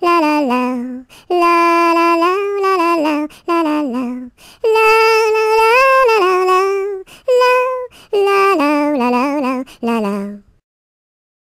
la la, la